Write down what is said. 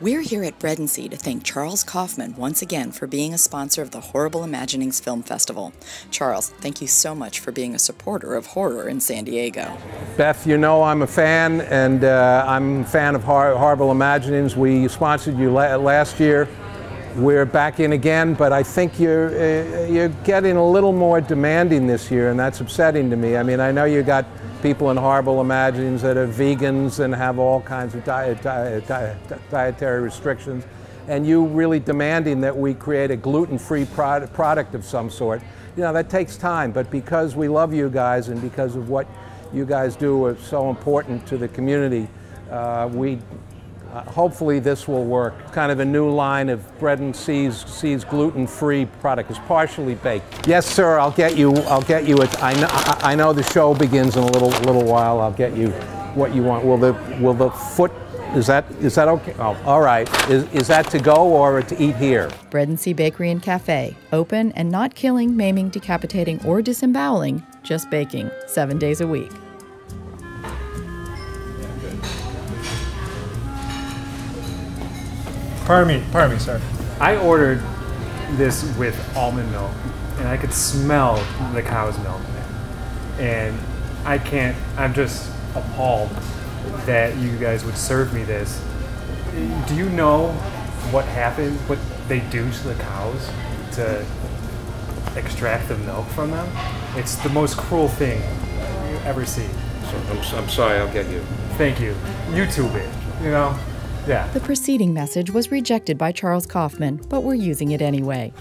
We're here at Bread and Cie to thank Charles Kaufman once again for being a sponsor of the Horrible Imaginings Film Festival. Charles, thank you so much for being a supporter of horror in San Diego. Beth, you know I'm a fan, and uh, I'm a fan of Hor- Horrible Imaginings. We sponsored you la- last year. We're back in again, but I think you're uh, you're getting a little more demanding this year, and that's upsetting to me. I mean, I know you got people in Horrible Imaginings that are vegans and have all kinds of diet, diet, diet, dietary restrictions, and you really demanding that we create a gluten-free product, product of some sort. You know, that takes time, but because we love you guys and because of what you guys do are so important to the community, uh, we uh, hopefully this will work. Kind of a new line of bread and Cie's, Cie's gluten-free product. is partially baked. Yes, sir. I'll get you. I'll get you. It. I know. I, I know the show begins in a little little while. I'll get you what you want. Will the will the foot? Is that is that okay? Oh, all right. Is is that to go or to eat here? Bread and Cie Bakery and Cafe, open and not killing, maiming, decapitating, or disemboweling, just baking, seven days a week. Pardon me, pardon me, sir. I ordered this with almond milk, and I could smell the cow's milk. In it. And I can't, I'm just appalled that you guys would serve me this. Do you know what happened, what they do to the cows to extract the milk from them? It's the most cruel thing you ever see. So, I'm, I'm sorry. I'll get you. Thank you. YouTube it, you know? Yeah. The preceding message was rejected by Charles Kaufman, but we're using it anyway.